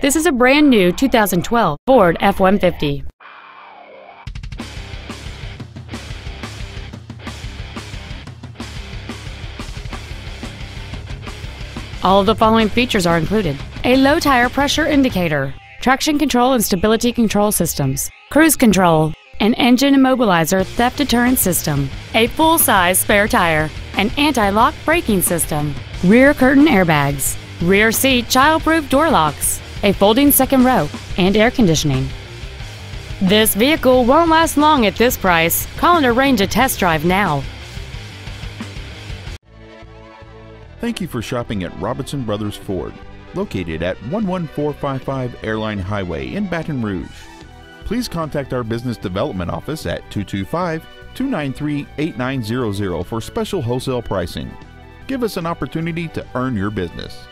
This is a brand new 2012 Ford F-150. All of the following features are included. A low tire pressure indicator, traction control and stability control systems, cruise control, an engine immobilizer theft deterrent system, a full-size spare tire, an anti-lock braking system, rear curtain airbags, rear seat child-proof door locks, a folding second row, and air conditioning. This vehicle won't last long at this price. Call and arrange a test drive now. Thank you for shopping at Robinson Brothers Ford, located at 11455 Airline Highway in Baton Rouge. Please contact our business development office at 225 293 8900 for special wholesale pricing. Give us an opportunity to earn your business.